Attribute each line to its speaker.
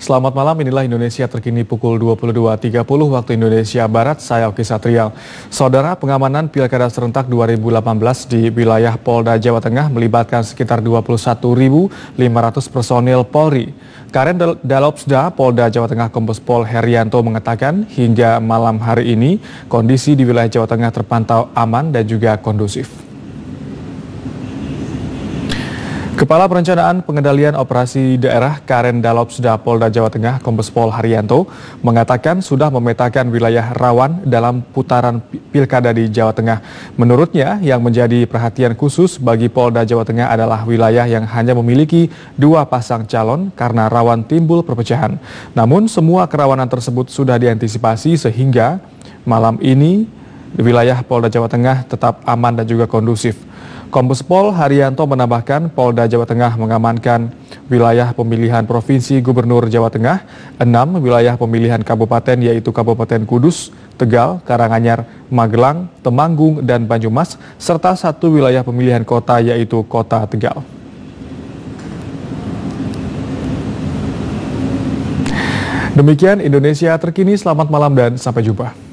Speaker 1: Selamat malam, inilah Indonesia terkini pukul 22.30 waktu Indonesia Barat, saya Oki Satrial. Saudara, pengamanan Pilkada Serentak 2018 di wilayah Polda Jawa Tengah melibatkan sekitar 21.500 personil Polri. Karen Dalopsda Polda Jawa Tengah Kombes Pol Herianto mengatakan hingga malam hari ini kondisi di wilayah Jawa Tengah terpantau aman dan juga kondusif. Kepala Perencanaan Pengendalian Operasi Daerah Karen Dalopsda Polda Jawa Tengah Kombes Pol Haryanto mengatakan sudah memetakan wilayah rawan dalam putaran pilkada di Jawa Tengah. Menurutnya yang menjadi perhatian khusus bagi Polda Jawa Tengah adalah wilayah yang hanya memiliki dua pasang calon karena rawan timbul perpecahan. Namun semua kerawanan tersebut sudah diantisipasi sehingga malam ini wilayah Polda Jawa Tengah tetap aman dan juga kondusif. Kombes Pol Haryanto menambahkan Polda Jawa Tengah mengamankan wilayah pemilihan Provinsi Gubernur Jawa Tengah, enam wilayah pemilihan kabupaten yaitu Kabupaten Kudus, Tegal, Karanganyar, Magelang, Temanggung, dan Banyumas, serta satu wilayah pemilihan kota yaitu Kota Tegal. Demikian Indonesia terkini, selamat malam dan sampai jumpa.